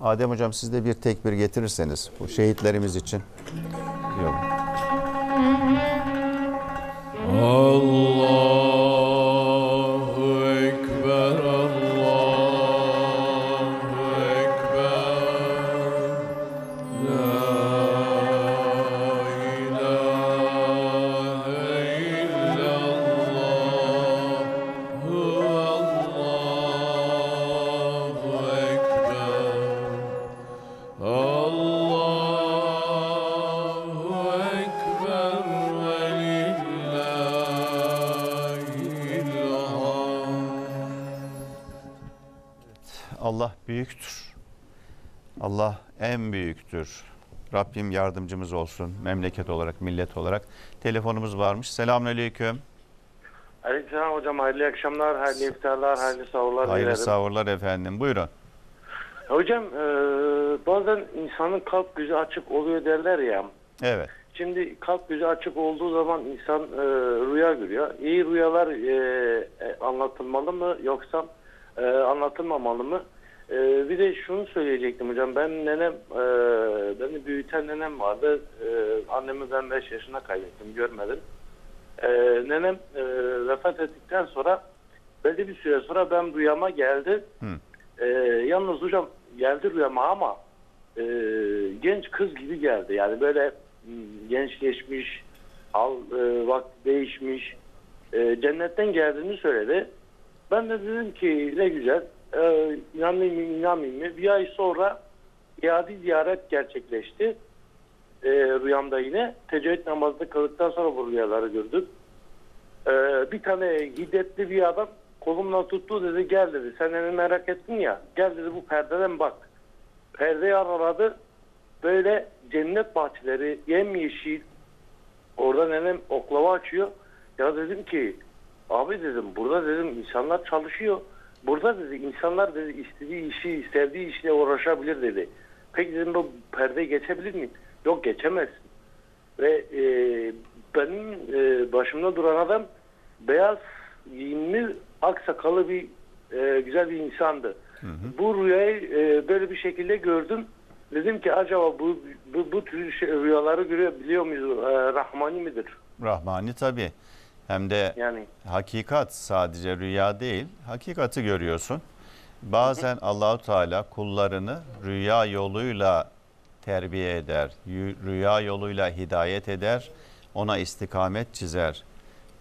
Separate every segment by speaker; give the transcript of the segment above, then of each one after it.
Speaker 1: Adem hocam siz de bir tekbir getirirseniz bu şehitlerimiz için. Yok.
Speaker 2: Allahu
Speaker 1: Allah büyüktür. Allah en büyüktür. Rabbim yardımcımız olsun memleket olarak, millet olarak. Telefonumuz varmış. Selamünaleyküm.
Speaker 3: Aleykümselam hocam hayırlı akşamlar, hayırlı iftarlar, hayırlı sahurlar
Speaker 1: Hayırlı
Speaker 3: dilerim.
Speaker 1: sahurlar efendim. Buyurun.
Speaker 3: Hocam e, bazen insanın kalp gözü açık oluyor derler ya.
Speaker 1: Evet.
Speaker 3: Şimdi kalp gözü açık olduğu zaman insan e, rüya görüyor. İyi rüyalar e, anlatılmalı mı yoksa e, anlatılmamalı mı? E, bir de şunu söyleyecektim hocam. Ben nenem, e, beni büyüten nenem vardı. E, annemi ben 5 yaşına kaybettim, görmedim. E, nenem e, vefat ettikten sonra belli bir süre sonra ben rüyama geldi.
Speaker 1: Hı.
Speaker 3: E, yalnız hocam geldi rüyama ama e, genç kız gibi geldi. Yani böyle gençleşmiş, al e, vakti değişmiş. E, cennetten geldiğini söyledi. Ben de dedim ki ne güzel. E, inanmayayım mı inanmayayım mı? Bir ay sonra iade ziyaret gerçekleşti. E, rüyamda yine. Teccüd namazını kıldıktan sonra bu rüyaları gördüm. E, bir tane hiddetli bir adam kolumla tuttu dedi gel dedi. Sen beni merak ettin ya. Gel dedi bu perdeden bak. Perdeyi araladı. Böyle cennet bahçeleri yemyeşil. Orada nenem oklava açıyor. Ya dedim ki abi dedim burada dedim insanlar çalışıyor. Burada dedi insanlar dedi istediği işi sevdiği işle uğraşabilir dedi. Peki dedim bu perdeyi geçebilir miyim? Yok geçemezsin. Ve e, benim e, başımda duran adam beyaz giyimli aksakalı bir e, güzel bir insandı. Bu rüyayı e, böyle bir şekilde gördüm. Dedim ki acaba bu bu, bu tür şey, rüyaları görüyor biliyor muyuz? E, Rahmani midir?
Speaker 1: Rahmani tabii. Hem de
Speaker 3: Yani
Speaker 1: hakikat sadece rüya değil, hakikati görüyorsun. Bazen Allahu Teala kullarını rüya yoluyla terbiye eder, rüya yoluyla hidayet eder, ona istikamet çizer.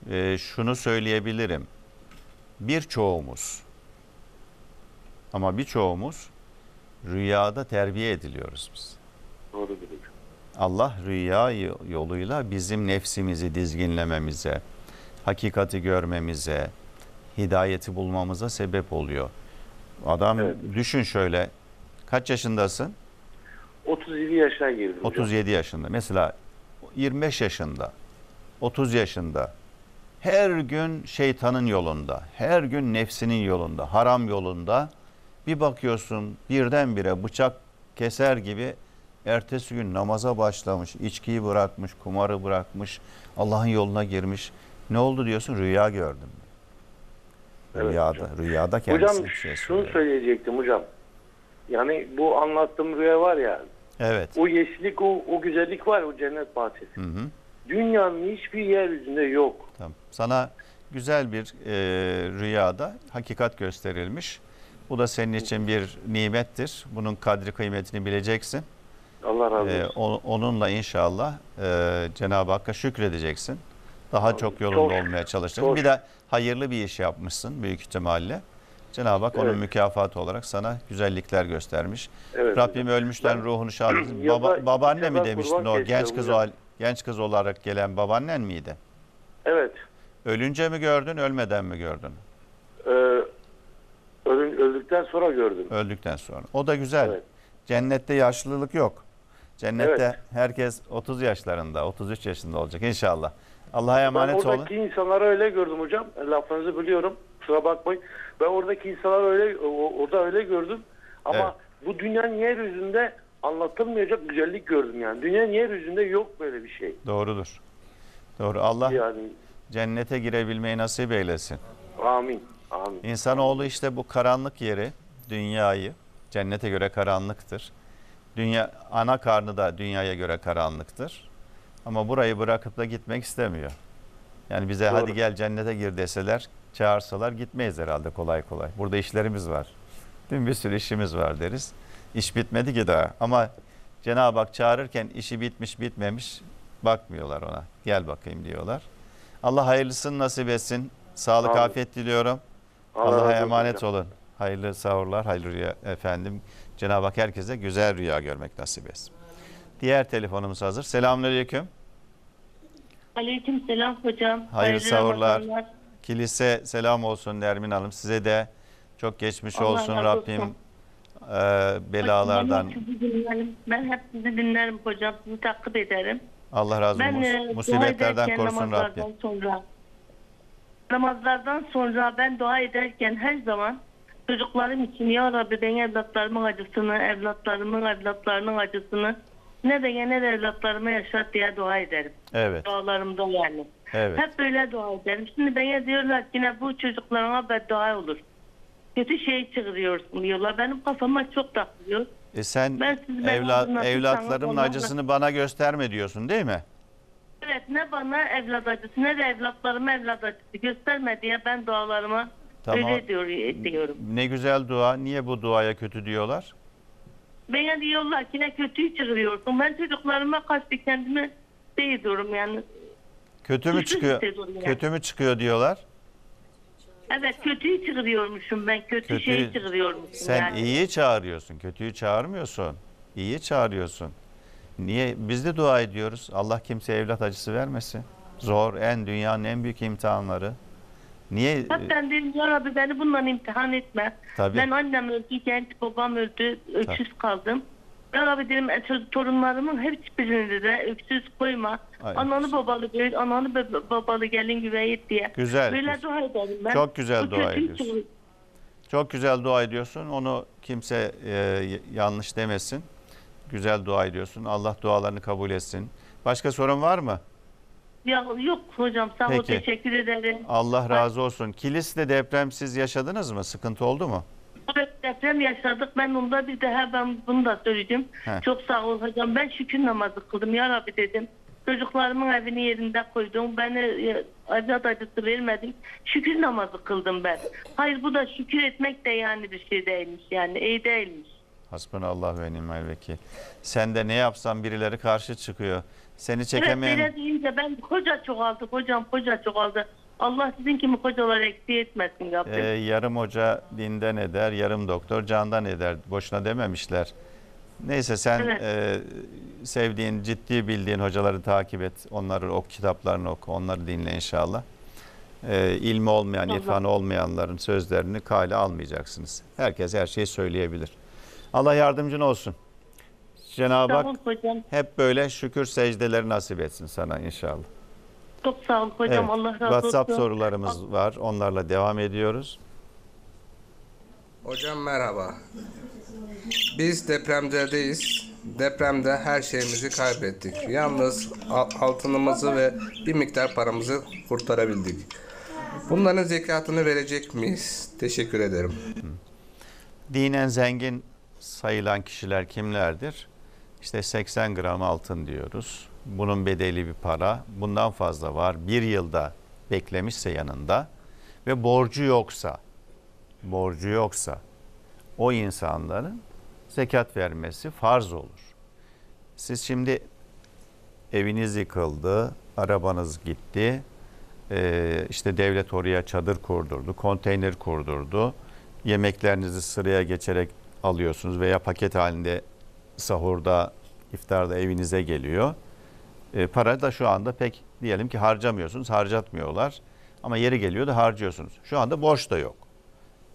Speaker 1: Ee, şunu söyleyebilirim. Birçoğumuz ama birçoğumuz rüyada terbiye ediliyoruz biz.
Speaker 3: hocam.
Speaker 1: Allah rüya yoluyla bizim nefsimizi dizginlememize, hakikati görmemize, hidayeti bulmamıza sebep oluyor. Adam
Speaker 3: Evet.
Speaker 1: düşün şöyle, kaç yaşındasın?
Speaker 3: 37 yaşına girdim. hocam.
Speaker 1: 37 yaşında. Mesela 25 yaşında, 30 yaşında. Her gün şeytanın yolunda, her gün nefsinin yolunda, haram yolunda. Bir bakıyorsun birdenbire bıçak keser gibi ertesi gün namaza başlamış, içkiyi bırakmış, kumarı bırakmış, Allah'ın yoluna girmiş. Ne oldu diyorsun? Rüya gördüm.
Speaker 3: Evet
Speaker 1: Rüyada,
Speaker 3: hocam.
Speaker 1: rüyada kendisi
Speaker 3: Hocam
Speaker 1: bir şey
Speaker 3: şunu
Speaker 1: söylüyor.
Speaker 3: söyleyecektim hocam. Yani bu anlattığım rüya var ya
Speaker 1: Evet.
Speaker 3: o yeşillik o, o güzellik var o cennet bahçesi.
Speaker 1: Hı hı.
Speaker 3: Dünyanın hiçbir yeryüzünde yok.
Speaker 1: Tamam. Sana güzel bir e, rüyada hakikat gösterilmiş. Bu da senin için bir nimettir. Bunun kadri kıymetini bileceksin.
Speaker 3: Allah razı
Speaker 1: E,
Speaker 3: olsun.
Speaker 1: o- onunla inşallah e, Cenab-ı Hakk'a şükredeceksin. Daha çok yolunda
Speaker 3: çok-
Speaker 1: olmaya çalışacaksın.
Speaker 3: çok-
Speaker 1: Bir de hayırlı bir iş yapmışsın büyük ihtimalle. Cenab-ı Hak onun
Speaker 3: Evet.
Speaker 1: mükafatı olarak sana güzellikler göstermiş.
Speaker 3: Evet
Speaker 1: Rabbim
Speaker 3: hocam.
Speaker 1: ölmüşten
Speaker 3: Ben-
Speaker 1: ruhunu şad etsin. Baba, babaanne mi demiştin o genç kız
Speaker 3: hocam.
Speaker 1: genç kız olarak gelen babaannen miydi?
Speaker 3: Evet.
Speaker 1: Ölünce mi gördün, ölmeden mi gördün?
Speaker 3: Ee, ölün, öldükten sonra gördüm.
Speaker 1: Öldükten sonra. O da güzel.
Speaker 3: Evet.
Speaker 1: Cennette yaşlılık yok. Cennette
Speaker 3: Evet.
Speaker 1: herkes 30 yaşlarında, 33 yaşında olacak inşallah. Allah'a emanet
Speaker 3: ben
Speaker 1: olun.
Speaker 3: oradaki insanları öyle gördüm hocam. Lafınızı biliyorum. Kusura bakmayın. Ben oradaki insanları öyle orada öyle gördüm. Ama bu dünyanın yeryüzünde anlatılmayacak güzellik gördüm yani. Dünyanın yeryüzünde yok böyle bir şey.
Speaker 1: Doğrudur. Doğru. Allah
Speaker 3: Yani
Speaker 1: cennete girebilmeyi nasip eylesin.
Speaker 3: amin. Amin.
Speaker 1: İnsanoğlu işte bu karanlık yeri, dünyayı Cennete göre karanlıktır. Dünya ana karnı da dünyaya göre karanlıktır. Ama burayı bırakıp da gitmek istemiyor. Yani bize
Speaker 3: Doğru.
Speaker 1: hadi gel cennete gir deseler, çağırsalar gitmeyiz herhalde kolay kolay. Burada işlerimiz var. Değil mi? Bir sürü işimiz var deriz. İş bitmedi ki daha. Ama Cenab-ı Hak çağırırken işi bitmiş bitmemiş bakmıyorlar ona. Gel bakayım diyorlar. Allah hayırlısını nasip etsin. Sağlık,
Speaker 3: Amin.
Speaker 1: afiyet diliyorum. Allah'a emanet
Speaker 3: hocam.
Speaker 1: olun. Hayırlı sahurlar, hayırlı rüya efendim. Cenab-ı Hak herkese güzel rüya görmek nasip etsin. Diğer telefonumuz hazır. Selamünaleyküm.
Speaker 4: Aleyküm selam hocam.
Speaker 1: Hayırlı sahurlar.
Speaker 4: Ramazanlar.
Speaker 1: Kilise selam olsun Nermin Hanım. Size de çok geçmiş
Speaker 4: Allah
Speaker 1: olsun
Speaker 4: razı
Speaker 1: Rabbim.
Speaker 4: olsun.
Speaker 1: e, belalardan
Speaker 4: Ben dinlerim. Ben hep sizi dinlerim hocam. Sizi takip ederim.
Speaker 1: Allah razı
Speaker 4: Ben
Speaker 1: olsun.
Speaker 4: dua
Speaker 1: Musibetlerden korusun Rabbim.
Speaker 4: sonra namazlardan sonra ben dua ederken her zaman çocuklarım için ya Rabbi ben evlatlarımın acısını, evlatlarımın evlatlarının acısını ne de evlatlarıma yaşat diye dua ederim.
Speaker 1: Evet,
Speaker 4: Dualarımda yani.
Speaker 1: evet.
Speaker 4: Hep böyle dua ederim. Şimdi bana diyorlar ki yine bu çocuklarına beddua olur. Kötü şey çığırıyorsun diyorlar. Benim kafama çok takılıyor.
Speaker 1: E sen
Speaker 4: Ben
Speaker 1: evlat evlatlarımın acısını bana gösterme diyorsun değil mi?
Speaker 4: Evet ne bana evlat acısı ne de evlatlarıma evlat acısı gösterme diye ben dualarıma
Speaker 1: Tamam.
Speaker 4: öyle diyor, diyorum.
Speaker 1: Ne güzel dua. Niye bu duaya kötü diyorlar?
Speaker 4: Bana diyorlar ki ne kötüyü çığırıyorsun. Ben çocuklarıma karşı kendimi şey diyorum yani.
Speaker 1: Kötü mü çıkıyor?
Speaker 4: yani.
Speaker 1: Kötü mü çıkıyor diyorlar?
Speaker 4: Evet kötüyü çığırıyormuşum ben. Kötü,
Speaker 1: Kötü-
Speaker 4: şeyi çığırıyormuşum
Speaker 1: Sen
Speaker 4: yani.
Speaker 1: iyiyi çağırıyorsun, kötüyü çağırmıyorsun. İyiyi çağırıyorsun. Niye? Biz de dua ediyoruz. Allah kimseye evlat acısı vermesin. Zor, en dünyanın en büyük imtihanları. Niye?
Speaker 4: Ben dedim ya Rabbi beni bundan imtihan etme.
Speaker 1: Tabii.
Speaker 4: Ben annem öldü, genç babam öldü, öksüz kaldım. Ya Rabbi dedim e, torunlarımın hiçbirini de öksüz koyma.
Speaker 1: Ay.
Speaker 4: Ananı babalı büyüt, ananı babalı gelin güvey et diye.
Speaker 1: Güzel.
Speaker 4: Böyle dua ederim ben.
Speaker 1: Çok güzel
Speaker 4: Bu
Speaker 1: dua ediyorsun.
Speaker 4: çığır-
Speaker 1: Çok güzel dua ediyorsun. Onu kimse e, yanlış demesin. Güzel dua ediyorsun. Allah dualarını kabul etsin. Başka sorun var mı?
Speaker 4: Ya yok hocam sağ ol
Speaker 1: Peki.
Speaker 4: teşekkür ederim.
Speaker 1: Allah razı olsun. Kilis'te depremsiz yaşadınız mı? Sıkıntı oldu mu?
Speaker 4: Evet deprem yaşadık. Ben onda bir daha ben bunu da söyleyeceğim.
Speaker 1: Heh.
Speaker 4: Çok sağ ol hocam. Ben şükür namazı kıldım. Ya Rabbi dedim. Çocuklarımın evini yerinde koydum. Bana e, acı acısı vermedin. Şükür namazı kıldım ben. Hayır bu da şükür etmek de yani bir şey değilmiş. Yani iyi değilmiş.
Speaker 1: Hasbunallah ve ni'mel vekil. Sen de ne yapsan birileri karşı çıkıyor. Seni
Speaker 4: Evet
Speaker 1: çekemeyen
Speaker 4: böyle deyince ben koca çoğaldı hocam koca çoğaldı. Allah sizin gibi kocalar eksik etmesin Rabbim.
Speaker 1: e, yarım hoca dinden eder, yarım doktor candan eder. Boşuna dememişler. Neyse sen
Speaker 4: Evet.
Speaker 1: e, sevdiğin, ciddi bildiğin hocaları takip et. Onları ok, kitaplarını oku, onları dinle inşallah. E, ilmi olmayan,
Speaker 4: Allah.
Speaker 1: irfanı olmayanların sözlerini kale almayacaksınız. Herkes her şeyi söyleyebilir. Allah yardımcın olsun. Cenab-ı Hak
Speaker 4: hocam.
Speaker 1: hep böyle şükür secdeleri nasip etsin sana inşallah.
Speaker 4: Çok sağ ol hocam.
Speaker 1: Evet,
Speaker 4: Allah razı
Speaker 1: WhatsApp
Speaker 4: olsun.
Speaker 1: sorularımız var. Onlarla devam ediyoruz.
Speaker 5: Hocam merhaba. Biz depremzedeyiz. Depremde her şeyimizi kaybettik. Yalnız al- altınımızı ve bir miktar paramızı kurtarabildik. Bunların zekatını verecek miyiz? Teşekkür ederim.
Speaker 1: Dinen zengin sayılan kişiler kimlerdir? İşte 80 gram altın diyoruz. Bunun bedeli bir para. Bundan fazla var. Bir yılda beklemişse yanında ve borcu yoksa, borcu yoksa o insanların zekat vermesi farz olur. Siz şimdi eviniz yıkıldı, arabanız gitti, ee, işte devlet oraya çadır kurdurdu, konteyner kurdurdu. Yemeklerinizi sıraya geçerek alıyorsunuz veya paket halinde sahurda, iftarda evinize geliyor. Ee, para da şu anda pek diyelim ki harcamıyorsunuz, harcatmıyorlar. Ama yeri geliyor da harcıyorsunuz. Şu anda borç da yok.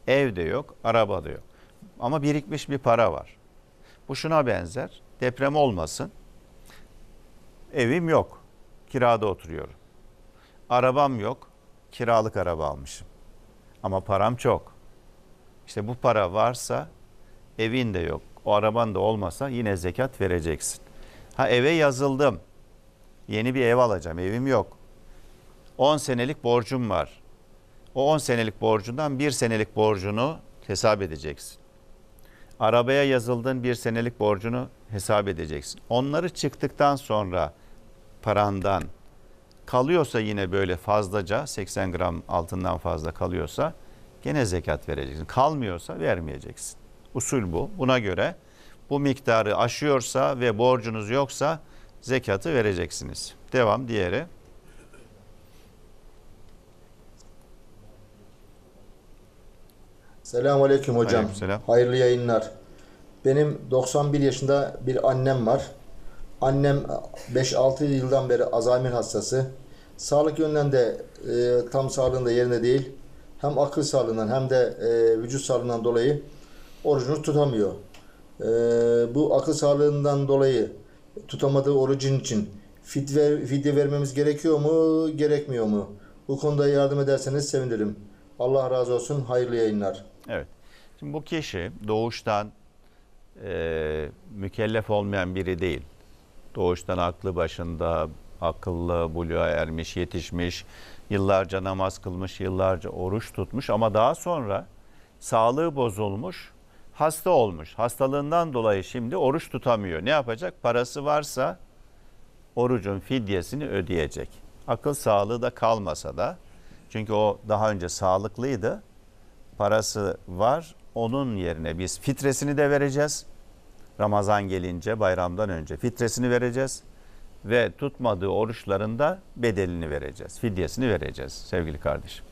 Speaker 1: Ev de yok, araba da yok. Ama birikmiş bir para var. Bu şuna benzer. Deprem olmasın. Evim yok. Kirada oturuyorum. Arabam yok. Kiralık araba almışım. Ama param çok. İşte bu para varsa evin de yok. O araban da olmasa yine zekat vereceksin. Ha eve yazıldım. Yeni bir ev alacağım. Evim yok. 10 senelik borcum var. O 10 senelik borcundan 1 senelik borcunu hesap edeceksin. Arabaya yazıldığın bir senelik borcunu hesap edeceksin. Onları çıktıktan sonra parandan kalıyorsa yine böyle fazlaca 80 gram altından fazla kalıyorsa gene zekat vereceksin. Kalmıyorsa vermeyeceksin. Usul bu. Buna göre bu miktarı aşıyorsa ve borcunuz yoksa zekatı vereceksiniz. Devam diğeri.
Speaker 6: Selamun Aleyküm hocam.
Speaker 1: Aleykümselam.
Speaker 6: Hayırlı yayınlar. Benim 91 yaşında bir annem var. Annem 5-6 yıldan beri Alzheimer hastası. Sağlık yönden de e, tam sağlığında yerinde değil. Hem akıl sağlığından hem de e, vücut sağlığından dolayı orucunu tutamıyor. E, bu akıl sağlığından dolayı tutamadığı orucun için fidye, fidye vermemiz gerekiyor mu, gerekmiyor mu? Bu konuda yardım ederseniz sevinirim. Allah razı olsun. Hayırlı yayınlar.
Speaker 1: Evet. Şimdi bu kişi doğuştan e, mükellef olmayan biri değil. Doğuştan aklı başında, akıllı, buluğa ermiş, yetişmiş, yıllarca namaz kılmış, yıllarca oruç tutmuş ama daha sonra sağlığı bozulmuş, hasta olmuş. Hastalığından dolayı şimdi oruç tutamıyor. Ne yapacak? Parası varsa orucun fidyesini ödeyecek. Akıl sağlığı da kalmasa da çünkü o daha önce sağlıklıydı. Parası var. Onun yerine biz fitresini de vereceğiz. Ramazan gelince bayramdan önce fitresini vereceğiz ve tutmadığı oruçlarında bedelini vereceğiz. Fidyesini vereceğiz sevgili kardeşim.